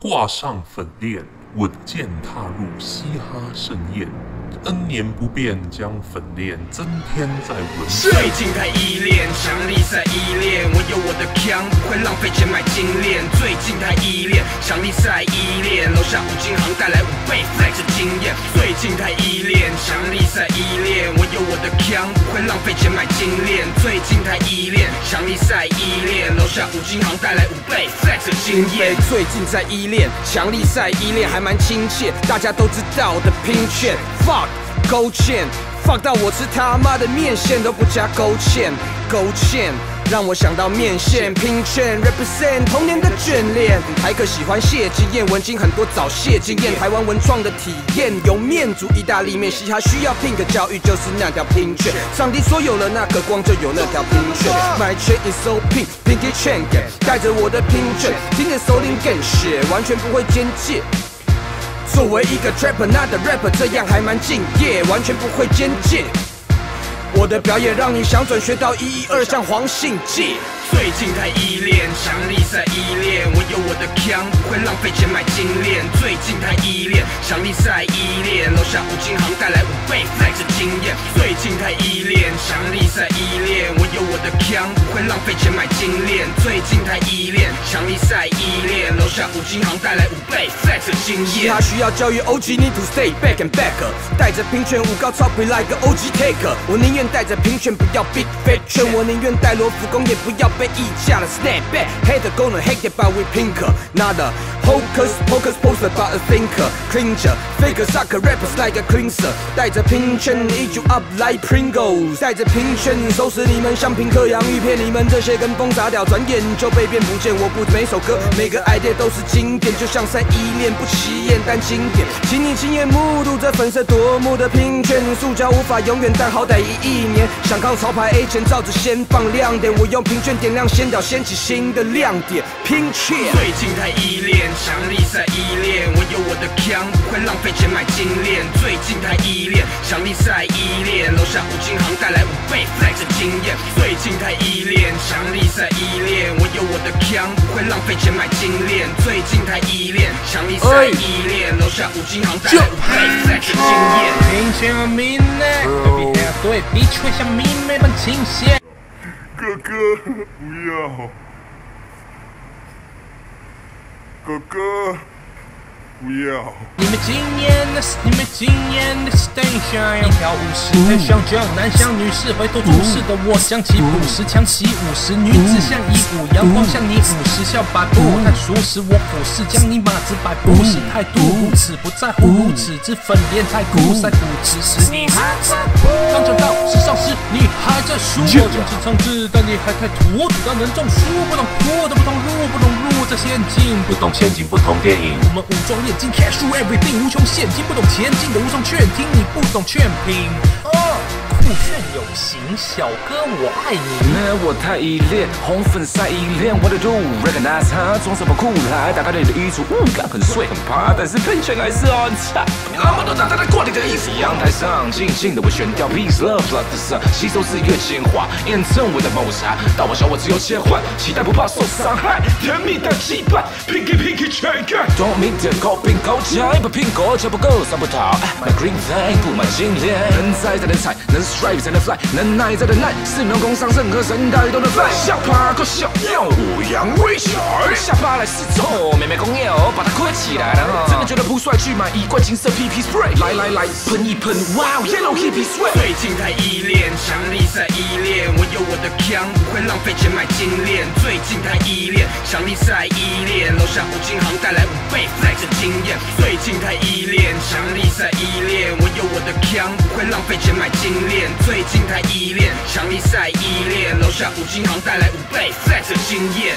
挂上粉链，稳健踏入嘻哈盛宴。N 年不变，将粉链增添在文。最近太依恋，强力赛依恋，我有我的枪，不会浪费钱买金链。最近太依恋，强力赛依恋，楼下五金行带来五倍 flex 经验。最近太依恋，强力赛依恋，我有我的枪，不会浪费钱买金链。最近太依恋，强力赛依恋，楼下五金行带来五倍赛。这经验。最近在依恋，强力赛依恋还蛮亲切，大家都知道的拼券。fuck 勾芡，fuck 到我吃他妈的面线都不加勾芡，勾芡让我想到面线拼券 represent 童年的眷恋。台客喜欢谢金燕，文经很多早谢经验，台湾文创的体验有面煮意大利面，嘻哈需要 pink 教育就是那条拼券。上帝说有了那个光就有那条拼券，My chain is so pink，pinky chain，带着我的拼券，今天手领更血，完全不会间界。作为一个 trapper，那的 rapper 这样还蛮敬业，完全不会间界。我的表演让你想转学到一一二，像黄信介。最近太依恋，强力赛依恋，我有我的枪，不会浪费钱买金链。最近太依恋，强力赛依恋，楼下五金行带来五倍 flex 经验。最近太依恋，强力赛依恋，会浪费钱买金链。最近太依恋，强力赛依恋，楼下五金行带来五倍 flex 经验。他需要教育 OG need to stay back and back，带着平权五高超 be like OG take，我宁愿带着平权，不要 big fat 圈，我宁愿带罗浮宫，也不要。被溢价了，snap back，hater gonna hate it but we pinker，nada hocus pocus poster but a thinker，clincher，fake sucker rappers like a cleanser，带着平权 eat you up like Pringles，带着平权收拾你们像平克洋芋片，你们这些跟风傻屌，转眼就被变不见。我不每首歌每个 idea 都是经典，就像在依恋不起眼但经典，请你亲眼目睹这粉色夺目的拼券，塑胶无法永远，但好歹一亿年。想靠潮牌 A 前照着先放亮点，我用拼券点。亮先导，掀起新的亮点。拼券。最近太依恋，强力赛依恋，我有我的枪，不会浪费钱买金链。最近太依恋，强力赛依恋，楼下五金行带来五倍 flex 经验。最近太依恋，强力赛依恋，我有我的枪，不会浪费钱买金链。最近太依恋，强力赛依恋，楼下五金行带来五倍 flex 经验。拼券要明呢，对比还要对比，却像明媚般倾斜。哥哥，不要！哥哥。不要！你们今年的，你们今年的 station，一条五十配上江南向女士回头注视的我，想起五十强起五十女子像一股阳光向你五十笑摆布，太舒适我俯视将你马子摆布，是态度如此不在乎如此之粉脸太古塞古此时你还在乎？刚讲到时尚时你输，我就是唱智但你还太土，子弹能中输，不懂破的不通路，不懂路在陷阱，不懂陷阱不同电影，我们武装。眼睛 cash everything 无穷现金，不懂前进的无从劝听，你不懂劝品。酷炫有型，小哥我爱你。那我太依恋，红粉晒依恋，我的度 recognize 他装什么酷来？打开你的衣橱，嗯，敢很碎很趴，但是喷泉还是 on top。那么多大大的过你的意思。阳台上静静的我悬吊 peace love love the sun，吸收四月精华，验证我的谋杀。大我小我只有切换，期待不怕受伤害，甜蜜的羁绊，pinky pinky chain gang。聪明的高兵高墙，不苹果就不够上不逃。My green thing 布满金链，能栽才能踩，能。Strive 才能 fly，能耐才能耐，四秒攻上任何神台都能 fly。小爬个小鸟，五羊微笑，下巴来失踪，妹妹公鸟把它捆起来了。真的觉得不帅，去买一罐金色 PP spray。来来来，喷一喷，哇，Yellow hippie sweat。最近太依恋，强力赛依恋，我有我的枪，不会浪费钱买金链。最近太依恋，强力赛依恋，楼下五金行带来五倍 flex 经验。最近太依恋，强力赛依恋，我有我的枪，不会浪费钱买金链。最近太依恋，强力赛依恋，楼下五金行带来五倍 flex 经验。